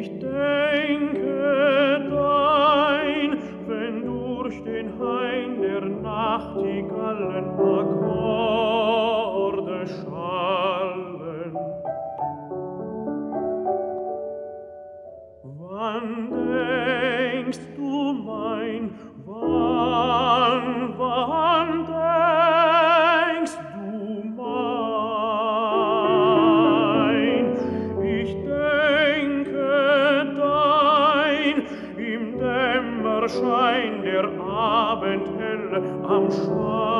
ich denke dein, wenn durch den Hain Nachtigallen Akkorde schallt. Schein der Abendhelle, am Schein.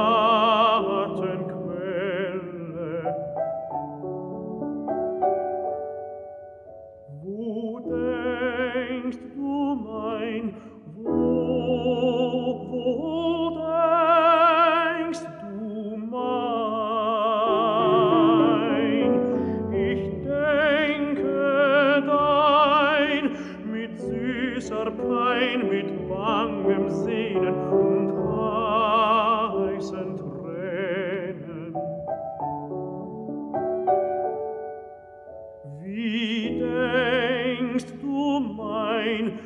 süßer Pein mit bangem Sehnen und heißen Tränen. Wie denkst du mein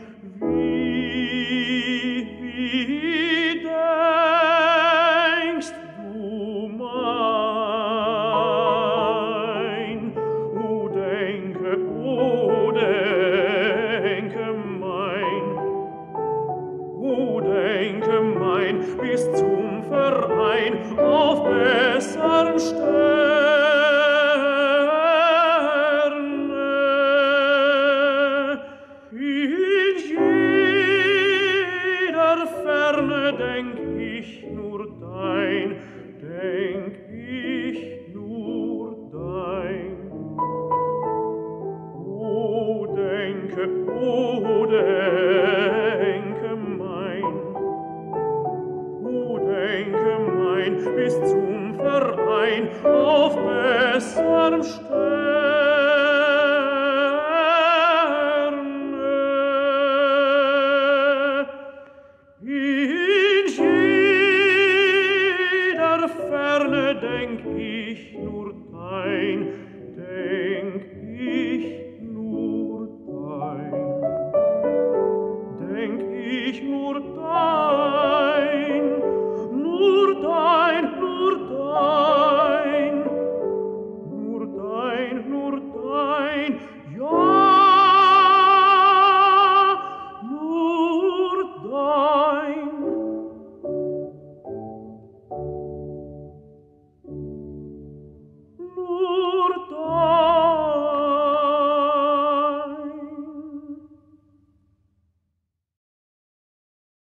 sein auf besserm Sterne. In jeder Ferne denk ich nur dein, denk ich nur dein. O denke, o denke, sein auf besserem Sterne. In jeder Ferne denk ich nur dein, denk ich nur dein, denk ich nur dein.